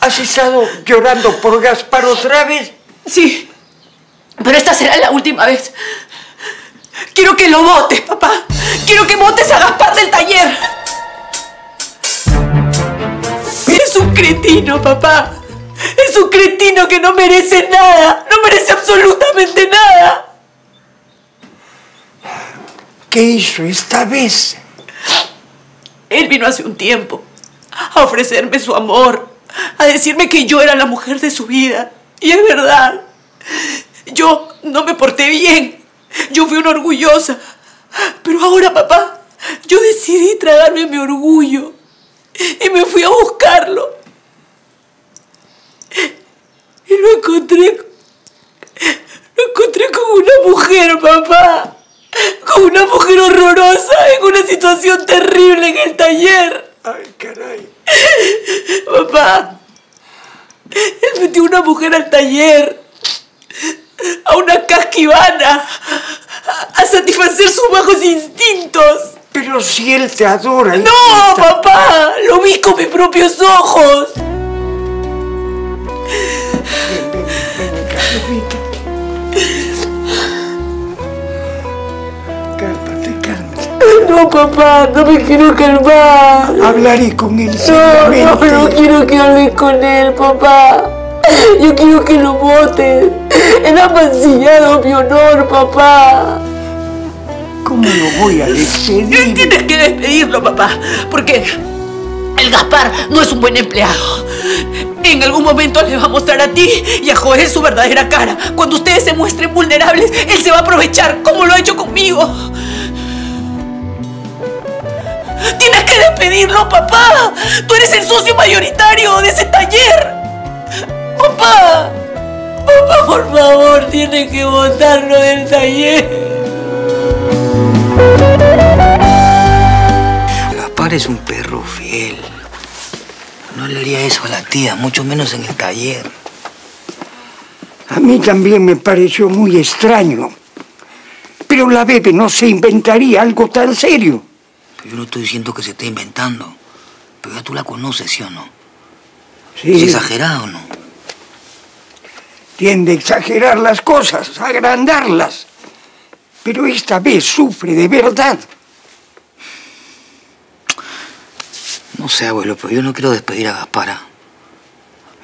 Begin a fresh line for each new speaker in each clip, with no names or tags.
¿has estado llorando por Gaspar otra vez?
Sí, pero esta será la última vez. Quiero que lo votes, papá. Quiero que votes a Gaspar del taller. Es un cretino, papá. Es un cretino que no merece nada. No merece absolutamente nada.
¿Qué hizo esta vez?
Él vino hace un tiempo a ofrecerme su amor, a decirme que yo era la mujer de su vida. Y es verdad. Yo no me porté bien. Yo fui una orgullosa. Pero ahora, papá, yo decidí tragarme mi orgullo. Y me fui a buscarlo. Y lo encontré. Lo encontré con una mujer, papá. Con una mujer horrorosa, en una situación terrible en el taller.
Ay, caray.
Papá, metió una mujer al taller, a una casquivana, a, a satisfacer sus bajos instintos.
Pero si él te adora.
¡No,
hijita.
papá! ¡Lo vi con mis propios ojos!
Ven, ven, ven acá, Lupita. Cálmate, cálmate.
No, papá, no me quiero calmar.
Hablaré con él
No, no, no quiero que hables con él, papá. Yo quiero que lo votes. Él ha mancillado mi honor, papá.
¿Cómo lo voy a despedir?
Tienes que despedirlo, papá, porque el Gaspar no es un buen empleado. En algún momento le va a mostrar a ti y a Joel su verdadera cara. Cuando ustedes se muestren vulnerables, él se va a aprovechar, como lo ha hecho conmigo. Tienes que despedirlo, papá. Tú eres el socio mayoritario de ese taller. Papá. Papá, por favor, tienes que botarlo del taller.
Gaspar es un perro fiel. No le haría eso a la tía, mucho menos en el taller.
A mí también me pareció muy extraño. Pero la bebé no se inventaría algo tan serio.
Pero yo no estoy diciendo que se esté inventando. Pero ya tú la conoces, ¿sí o no? ¿Es exagerado o no?
Tiende a exagerar las cosas, a agrandarlas. Pero esta vez sufre de verdad.
No sé, abuelo, pero yo no quiero despedir a Gaspar. ¿ah?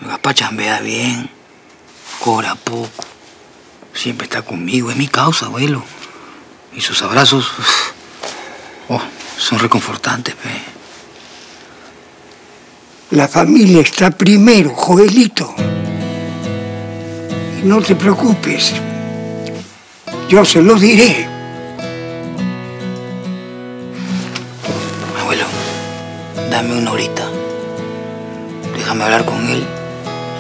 Gaspar chambea bien, cobra poco, siempre está conmigo, es mi causa, abuelo. Y sus abrazos oh, son reconfortantes, pe.
La familia está primero, Joelito. No te preocupes. Yo se lo diré.
Abuelo, dame una horita. Déjame hablar con él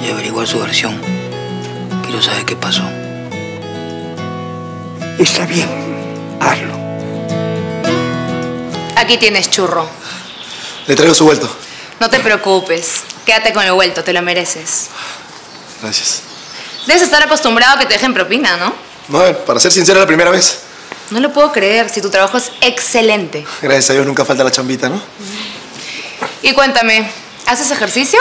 y averiguar su versión. Quiero saber qué pasó.
Está bien, hazlo.
Aquí tienes churro.
Le traigo su vuelto.
No te preocupes. Quédate con el vuelto, te lo mereces.
Gracias.
Debes estar acostumbrado a que te dejen propina, ¿no?
No, ver, para ser sincera, la primera vez.
No lo puedo creer, si tu trabajo es excelente.
Gracias a Dios nunca falta la chambita, ¿no?
Y cuéntame, ¿haces ejercicio?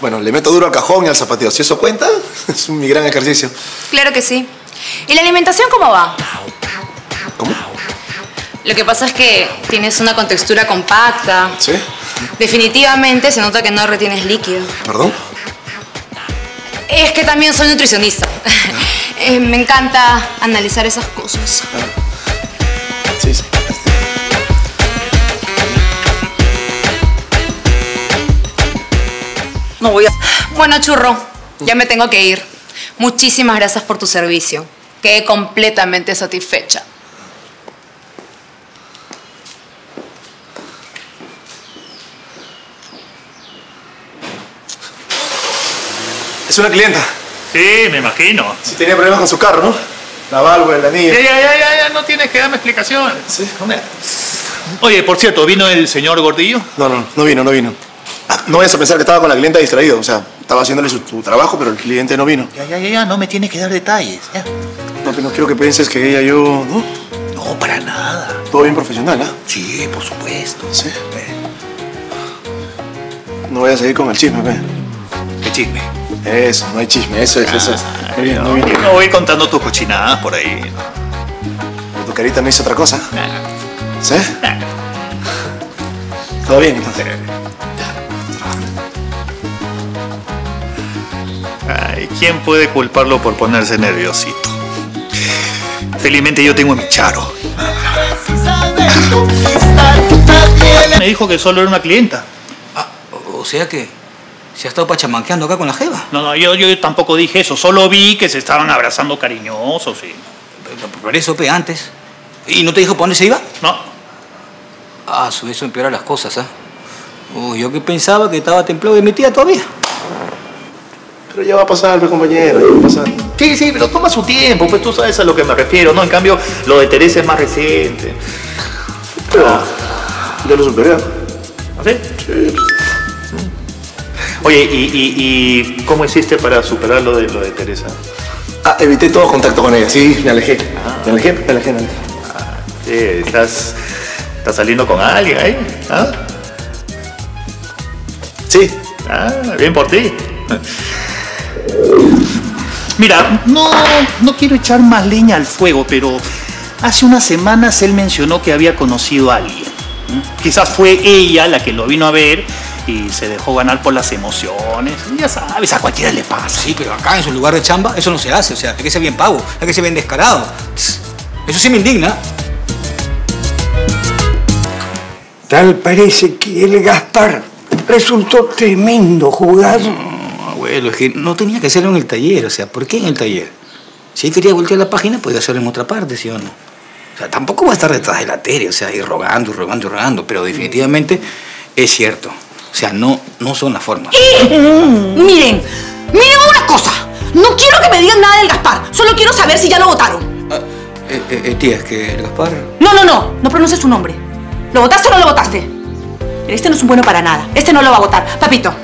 Bueno, le meto duro al cajón y al zapateo. Si eso cuenta, es mi gran ejercicio.
Claro que sí. ¿Y la alimentación cómo va?
¿Cómo?
Lo que pasa es que tienes una contextura compacta.
¿Sí?
Definitivamente se nota que no retienes líquido.
¿Perdón?
Es que también soy nutricionista. Eh, me encanta analizar esas cosas.
Sí, sí.
No voy a... Bueno, churro, ya me tengo que ir. Muchísimas gracias por tu servicio. Quedé completamente satisfecha.
Es una clienta.
Sí, me imagino.
Si tenía problemas con su carro, ¿no? La válvula, el anillo.
Ya, ya, ya, ya, ya, no tienes que darme explicaciones.
Sí.
Oye, por cierto, ¿vino el señor Gordillo?
No, no, no vino, no vino. Ah, No vayas a pensar que estaba con la clienta distraído. O sea, estaba haciéndole su, su trabajo, pero el cliente no vino.
Ya, ya, ya, ya, no me tienes que dar detalles. Ya.
No, pero no quiero que pienses que ella y yo... ¿no?
No, para nada.
Todo bien profesional, ¿ah?
Sí, por supuesto.
Sí. no voy a seguir con el chisme, pe.
¿Qué chisme?
Eso, no hay chisme, eso es, eso es. Muy bien,
no,
muy bien.
yo no voy contando tus cochinadas por ahí.
Tu carita me hizo otra cosa. ¿Sí? Todo bien, entonces.
Ay, ¿quién puede culparlo por ponerse nerviosito? Felizmente yo tengo a mi charo. Me dijo que solo era una clienta.
Ah, o sea que se ha estado pachamanqueando acá con la jeva.
No, no, yo, yo tampoco dije eso. Solo vi que se estaban abrazando cariñosos y...
Pero- Por eso, pe, antes. ¿Y no te dijo por dónde se iba?
No,
Ah, su, eso empeora las cosas, ¿ah? Uy, yo que pensaba que estaba templado de mi tía todavía.
Pero ya va a pasar, pe, compañero, ya va a pasar.
Sí, sí, pero toma su tiempo, pues tú sabes a lo que me refiero, ¿no? En cambio, lo de Teresa es más reciente.
Pero yo lo superé.
¿Así? Oye, ¿y, y, y cómo hiciste para superar lo de, lo de Teresa?
Ah, evité todo contacto con ella, sí, me alejé. Me alejé, me alejé, me alejé.
Sí, ¿Estás, ¿Estás saliendo con alguien ahí? ¿Ah?
Sí,
Ah, bien por ti. Mira, no, no quiero echar más leña al fuego, pero hace unas semanas él mencionó que había conocido a alguien. Quizás fue ella la que lo vino a ver y se dejó ganar por las emociones. Ya sabes, a cualquiera le pasa.
Sí, pero acá en su lugar de chamba eso no se hace. O sea, hay que ser bien pavo, hay que ser bien descarado. Eso sí me indigna.
Tal parece que el Gaspar resultó tremendo jugador.
No, abuelo, es que no tenía que hacerlo en el taller. O sea, ¿por qué en el taller? Si él quería voltear la página, podía hacerlo en otra parte, ¿sí o no? O sea, tampoco va a estar detrás de la tele, o sea, ir rogando, y rogando, y rogando. Pero definitivamente es cierto. O sea, no, no son las formas.
Miren, miren una cosa. No quiero que me digan nada del Gaspar. Solo quiero saber si ya lo votaron.
Ah, eh, eh, eh, tía, es que el Gaspar...
No, no, no. No pronuncies su nombre. ¿Lo votaste o no lo votaste? Este no es un bueno para nada. Este no lo va a votar. Papito,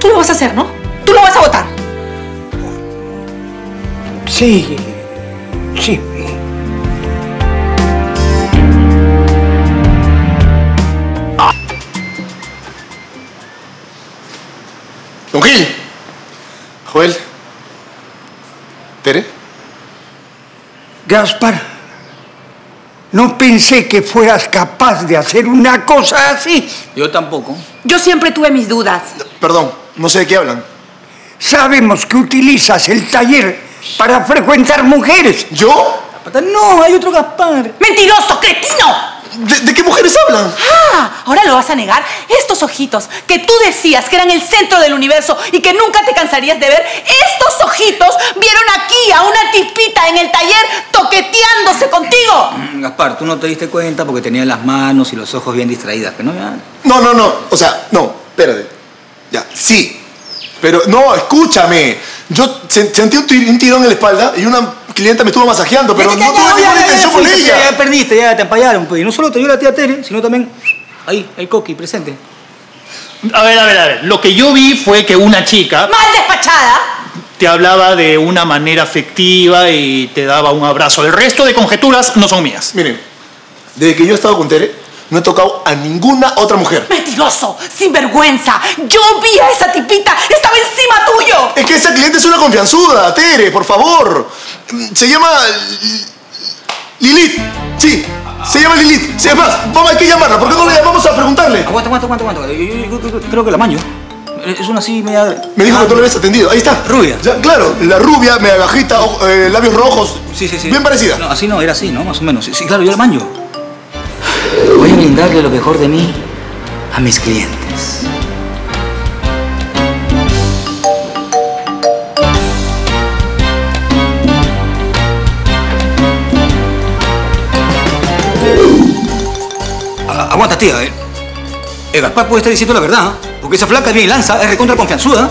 tú lo vas a hacer, ¿no? Tú lo vas a votar.
Sí, sí.
Don Gil. Joel. Tere.
Gaspar, no pensé que fueras capaz de hacer una cosa así.
Yo tampoco.
Yo siempre tuve mis dudas.
Perdón, no sé de qué hablan.
Sabemos que utilizas el taller para frecuentar mujeres.
¿Yo?
No, hay otro Gaspar.
¡Mentiroso, cretino!
¿De, de qué mujeres hablan?
Ah, ahora lo vas a negar. Estos ojitos que tú decías que eran el centro del universo y que nunca te cansarías de ver, estos ojitos vieron aquí a una tipita en el taller toqueteándose contigo.
Mm, Gaspar, tú no te diste cuenta porque tenía las manos y los ojos bien distraídas, pero no, ya...
No, no, no. O sea, no, espérate. Ya, sí. Pero no, escúchame. Yo se- sentí un tirón en la espalda y una clienta me estuvo masajeando, pero no tuve ninguna intención con ella.
Ya perdiste, ya te empallaron. Pues. Y no solo te dio la tía Tere, sino también ahí, el Coqui presente.
A ver, a ver, a ver. Lo que yo vi fue que una chica
Mal despachada.
te hablaba de una manera afectiva y te daba un abrazo. El resto de conjeturas no son mías.
Miren, desde que yo he estado con Tere, no he tocado a ninguna otra mujer.
Mentiroso, sinvergüenza. Yo vi a esa tipita. Estaba encima tuyo.
Es que esa cliente es una confianzuda, Tere, por favor. Se llama Lilith. Sí, se llama Lilith. Sí, Es más, vamos, hay que llamarla. ¿Por qué no le llamamos a preguntarle?
Aguanta, aguanta, aguanta, aguanta. Yo, yo- yo- yo creo que la maño. Es una así media...
Me dijo que tú le habías atendido. Ahí está.
Rubia.
Ya, claro, la rubia, media bajita, ojo- eh, labios rojos.
Sí, sí, sí.
Bien parecida.
No, así no, era así, ¿no? Más o menos. Sí, sí, claro, yo la maño. Voy a brindarle lo mejor de mí a mis clientes. Aguanta, tía. eh. El Gaspar puede estar diciendo la verdad, ¿eh? porque esa flaca bien lanza, es recontra confianzuda.